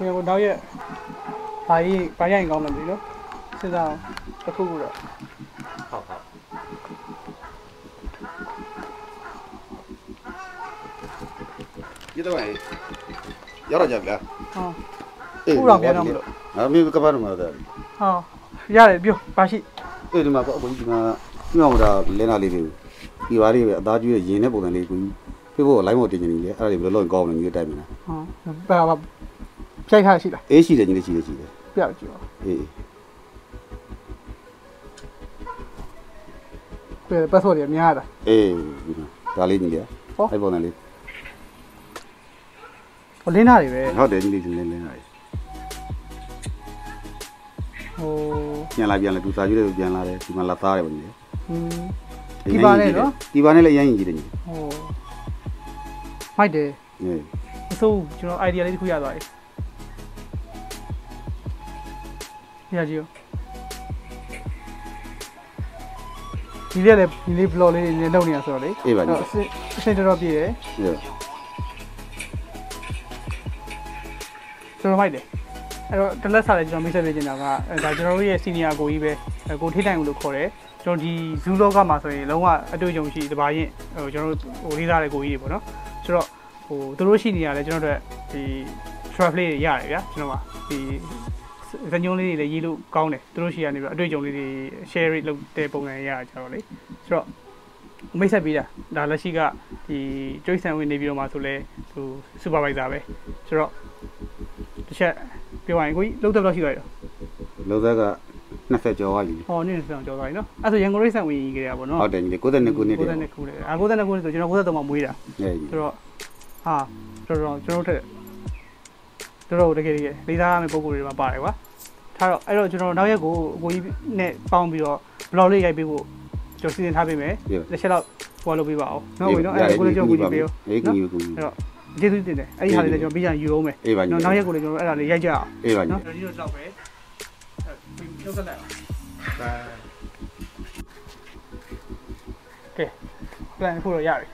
ကိုယ်ကတော့ရက်ဘာကြီးဘာရိုင်ကောင်းမှမသိလို့စဉ်းစားအောင်တစ်ခုခုတော့ဟုတ်ဟုတ်ဒီတော့ရောက်တော့ကြဗျာဟောခုတော့ပြန်တော့မလို့ငါမင်းကပတ်တော့မှာတော့ဟောရတယ်ပြောဘာရှိအေးဒီမှာပေါ့အခုဒီမှာပြအောင်တာလဲနာလေးတွေဒီပါလေးပဲအသားကျွေးရင်တဲ့ပုံစံလေးကိုပြဖို့လိုင်းမော်တင်နေလေအဲ့ဒါတွေဘယ်လိုလုပ်ရင်ကောင်းလဲမျိုးတိုက်မလားဟောဘာဘာ ဖြိုက်ထားရှိလားအေးရှိတယ်ညီလေးရှိတယ်ရှိတယ်ပြကြည့်ပါအေးပြပတ်စော်တွေများတာအေးဒီမှာဒါလေးညီလေးဟောအဲ့ပုံစံလေးဟိုလင်းသားတွေပဲဟုတ်တယ်ညီလေးလဲလဲနာလေးဟိုပြန်လာပြန်လာသူစာကျွေးတယ်ပြန်လာတယ်ဒီမှာလာသားတယ်ပေါ့ညီလေးဟင်းဒီပါနဲ့နော်ဒီပါနဲ့လည်းအရင်ကြီးတယ်ညီဟိုမိုက်တယ်အေးမဆိုးဘူးကျွန်တော် idea လေးတစ်ခုရသွားပြီ ရကြည့်ဒီလေးလည်းဒီလေး blog လေးတွေလုပ်နေတာဆိုတော့လေအေးပါညီအစစ်အစစ်တော်တော်ပြည့်တယ်အေးကျွန်တော်မိုက်တယ်အဲ့တော့တလက်စားလည်းကျွန်တော်မိတ်ဆက်ပေးနေတာကအဲဒါကျွန်တော်တို့ရဲ့ senior ကိုကြီးပဲအဲကိုထိတိုင်ကိုလို့ခေါ်တယ်ကျွန်တော်ဒီ zoo log ကမှာဆိုရင်လုံးဝအတွေ့အကြုံရှိတပါရင်ဟိုကျွန်တော်တို့ဟိုလေးစားတဲ့ကိုကြီးတွေပေါ့နော်ဆိုတော့ဟိုသူတို့ရှိနေရတယ်ကျွန်တော်တို့ဒီ trap လေးတွေရတယ်ဗျာကျွန်တော်ကဒီ ဇညုံလေးတွေလည်းရေးလို့ကောင်းတယ်သူတို့ရှိရနေပြီးအတွေ့အကြုံလေးတွေ share လုပ်တဲ့ပုံစံရရကြတော့လေဆိုတော့မိတ်ဆက်ပေးတာဒါလက်ရှိကဒီကျွိတ်ဆန်ဝင်နေပြီးတော့မှဆိုလဲဟို supervisor ပဲဆိုတော့တစ်ချက်ပြောရရင်ကိုကြီးလုံးတက်တော့ရှိသွားတယ်လောသက်က20ကျော်သွားပြီဟောနည်းနည်းဆောင်ကြော်သွားပြီနော်အဲ့ဆိုရန်ကုန်ရိတ်ဆန်ဝင်ကြီးကြရပါတော့ဟုတ်တယ်ညီလေး92ခုနှစ်တည်း92ခုလေအာ92ခုလေဆိုကျွန်တော်93မှာမွေးတာအေးဆိုတော့ဟာတော်တော်ကျွန်တော်တို့ထက် တော်တော်တကယ်တကယ်လေးစားရမယ့်ပုံကိုယ်တွေမှာပါတယ်ကွာထားတော့အဲ့တော့ကျွန်တော်နောက်ရက်ကိုအကိုကြီးနဲ့ပေါင်းပြီးတော့ blog လေးရိုက်ပေးဖို့ကျွန်တော်စီစဉ်ထားပေးမယ်တစ်ချက်တော့ဟောလုပ်ပေးပါအောင်နော်ဝင်နော်အဲ့ဒါကိုလည်းကျွန်တော်ကိုကြီးပေးရောအေးကူညီကူညီအဲ့တော့ကျေးဇူးတင်တယ်အဲ့ဒီဟာလေးလည်းကျွန်တော်ပြီးကြယူအောင်မယ်အေးပါညီနော်နောက်ရက်ကိုလည်းကျွန်တော်အဲ့ဒါလေးရိုက်ကြအောင်အေးပါညီနော်ဒီလိုတော့ပဲအဲ့ပြုတ်ဆက်လိုက်အောင်ကဲ plan ဖို့တော့ရပြီ